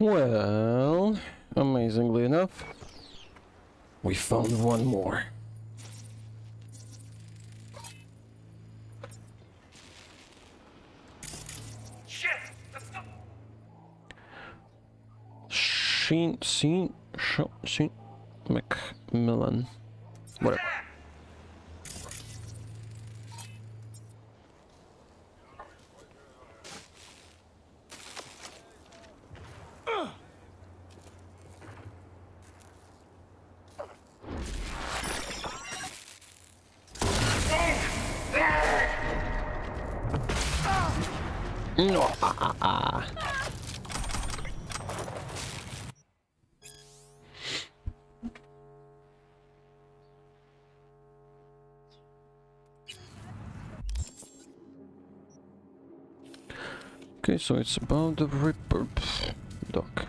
Well, amazingly enough, we found one more. Shit! Sheen, Sheen, Sheen, McMillan. Whatever. No. Okay, so it's about the Ripper dock.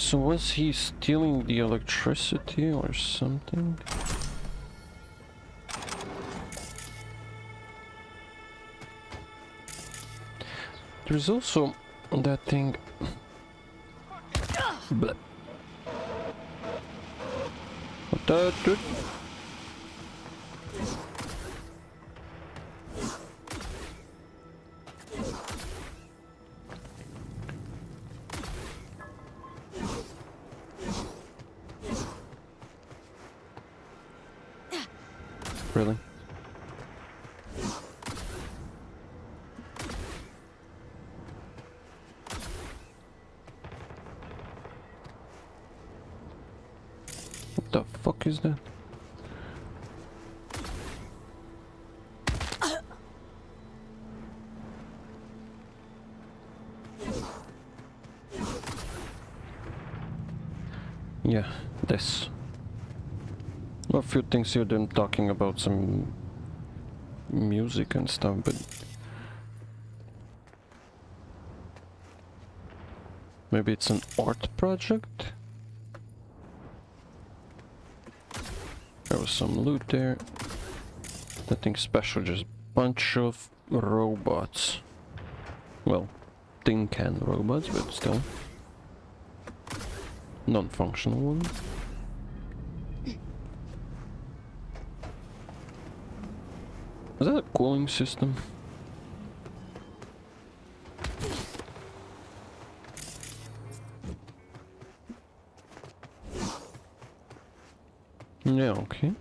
So was he stealing the electricity or something? There's also that thing. What the dude? Really? What the fuck is that? Yeah, this. A few things here them talking about some music and stuff, but maybe it's an art project? There was some loot there. Nothing special, just bunch of robots. Well, tin can robots, but still. Non-functional ones. Is that a cooling system? Yeah, okay.